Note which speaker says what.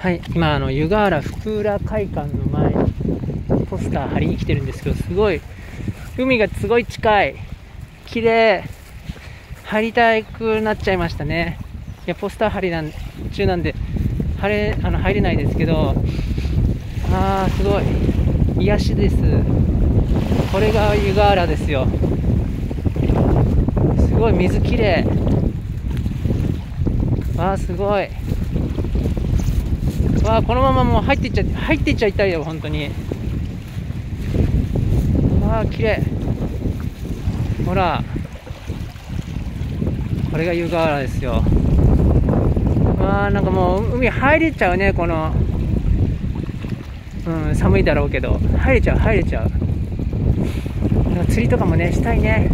Speaker 1: はい、今、あの、湯河原福浦会館の前にポスター貼りに来てるんですけど、すごい、海がすごい近い。綺麗。入りたくなっちゃいましたね。いや、ポスター貼りなん中なんで、貼れ、あの、入れないですけど、あー、すごい。癒しです。これが湯河原ですよ。すごい水きれい。わあ、すごい。わあ、このままもう入っていっちゃ、入っていっちゃいたいよ、本当に。わあ、綺麗。ほら。これが湯河原ですよ。わあ、なんかもう海入れちゃうね、この。うん、寒いだろうけど。入れちゃう、入れちゃう。釣りとかもね、したいね。